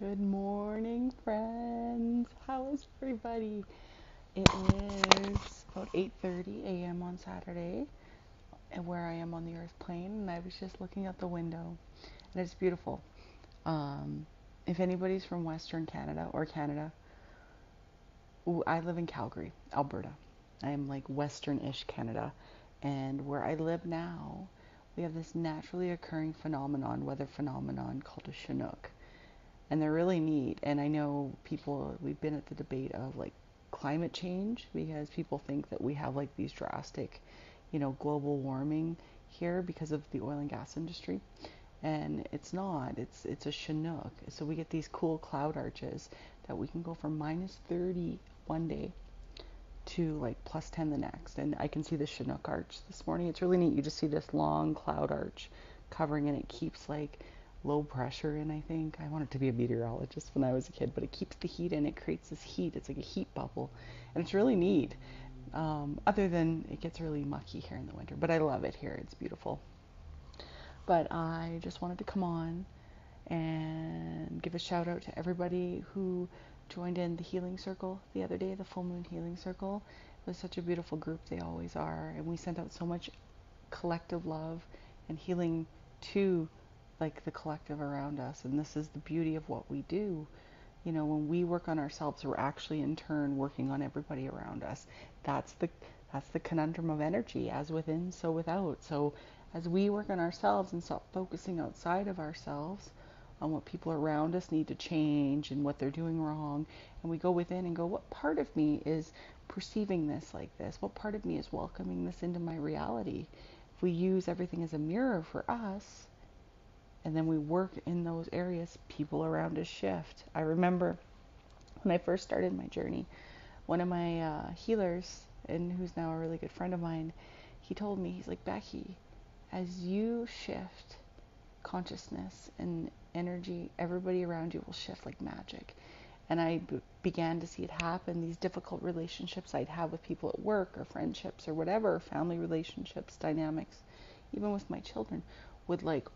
Good morning, friends. How is everybody? It is about 8:30 a.m. on Saturday, and where I am on the Earth plane, and I was just looking out the window, and it's beautiful. Um, if anybody's from Western Canada or Canada, I live in Calgary, Alberta. I am like Western-ish Canada, and where I live now, we have this naturally occurring phenomenon, weather phenomenon called a Chinook and they're really neat. And I know people, we've been at the debate of like climate change because people think that we have like these drastic, you know, global warming here because of the oil and gas industry. And it's not, it's, it's a Chinook. So we get these cool cloud arches that we can go from minus 30 one day to like plus 10 the next. And I can see the Chinook arch this morning. It's really neat. You just see this long cloud arch covering and it keeps like low pressure in, I think. I wanted to be a meteorologist when I was a kid, but it keeps the heat in. It creates this heat. It's like a heat bubble. And it's really neat. Um, other than it gets really mucky here in the winter, but I love it here. It's beautiful. But I just wanted to come on and give a shout out to everybody who joined in the healing circle the other day, the full moon healing circle. It was such a beautiful group, they always are. And we sent out so much collective love and healing to like the collective around us. And this is the beauty of what we do. You know, when we work on ourselves, we're actually in turn working on everybody around us. That's the that's the conundrum of energy, as within, so without. So as we work on ourselves and stop focusing outside of ourselves on what people around us need to change and what they're doing wrong, and we go within and go, what part of me is perceiving this like this? What part of me is welcoming this into my reality? If we use everything as a mirror for us, and then we work in those areas, people around us shift. I remember when I first started my journey, one of my uh, healers, and who's now a really good friend of mine, he told me, he's like, Becky, as you shift consciousness and energy, everybody around you will shift like magic. And I b- began to see it happen. These difficult relationships I'd have with people at work or friendships or whatever, family relationships, dynamics, even with my children, would like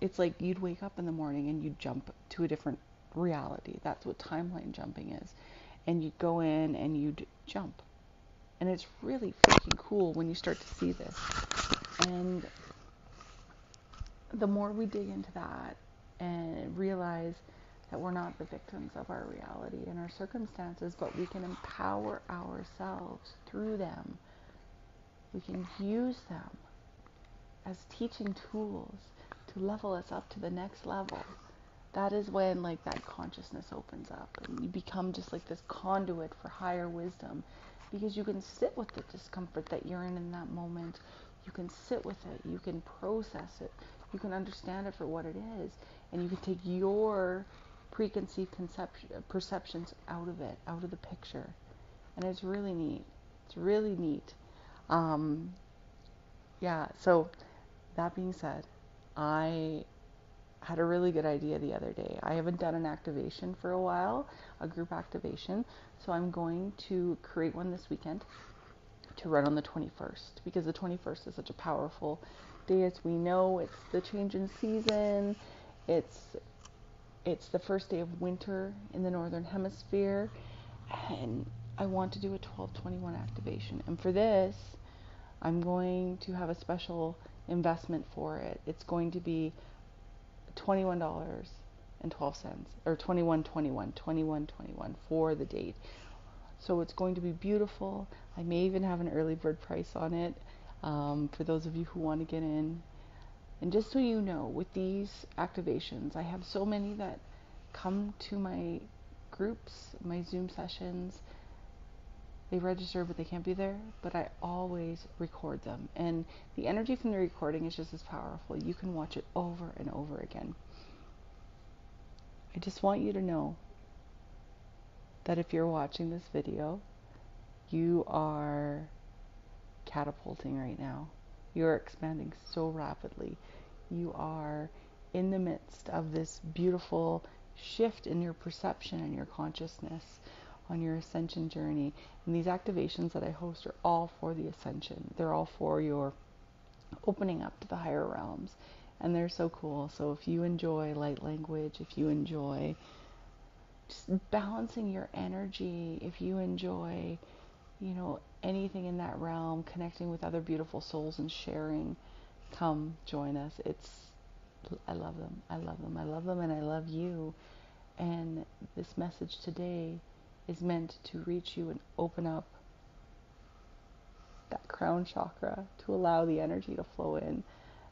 it's like you'd wake up in the morning and you'd jump to a different reality. That's what timeline jumping is. And you'd go in and you'd jump. And it's really freaking cool when you start to see this. And the more we dig into that and realize that we're not the victims of our reality and our circumstances, but we can empower ourselves through them. We can use them as teaching tools to level us up to the next level that is when like that consciousness opens up and you become just like this conduit for higher wisdom because you can sit with the discomfort that you're in in that moment. You can sit with it. You can process it. You can understand it for what it is and you can take your preconceived perceptions out of it out of the picture. And it's really neat. It's really neat. Um, yeah. So that being said I had a really good idea the other day. I haven't done an activation for a while, a group activation, so I'm going to create one this weekend to run on the 21st because the 21st is such a powerful day as we know it's the change in season. It's it's the first day of winter in the northern hemisphere and I want to do a 1221 activation. And for this, I'm going to have a special investment for it. It's going to be $21 and 12 cents or 21 21 21 21 for the date. So it's going to be beautiful. I may even have an early bird price on it um, for those of you who want to get in. And just so you know, with these activations, I have so many that come to my groups, my Zoom sessions, they register but they can't be there. But i always record them. And the energy from the recording is just as powerful. You can watch it over and over again. I just want you to know that if you're watching this video you are catapulting right now. You're expanding so rapidly. You are in the midst of this beautiful shift in your perception and your consciousness on your ascension journey. And these activations that I host are all for the ascension. They're all for your opening up to the higher realms. And they're so cool. So if you enjoy light language, if you enjoy just balancing your energy if you enjoy, you know, anything in that realm, connecting with other beautiful souls and sharing, come join us. It's I love them. I love them. I love them and I love you. And this message today is meant to reach you and open up that crown chakra to allow the energy to flow in.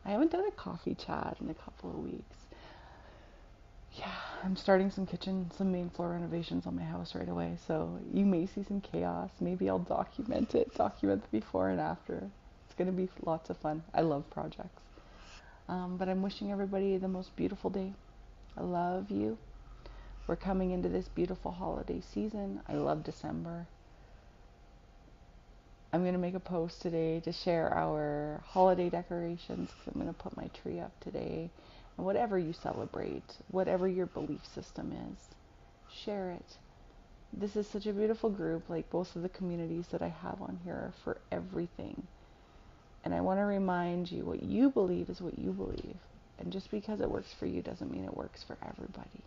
I haven't done a coffee chat in a couple of weeks. Yeah, I'm starting some kitchen, some main floor renovations on my house right away. So you may see some chaos. Maybe I'll document it, document the before and after. It's going to be lots of fun. I love projects. Um, but I'm wishing everybody the most beautiful day. I love you. We're coming into this beautiful holiday season. I love December. I'm going to make a post today to share our holiday decorations because I'm going to put my tree up today. And whatever you celebrate, whatever your belief system is, share it. This is such a beautiful group, like both of the communities that I have on here for everything. And I want to remind you what you believe is what you believe. And just because it works for you doesn't mean it works for everybody.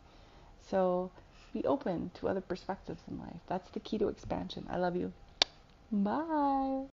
So be open to other perspectives in life. That's the key to expansion. I love you. Bye.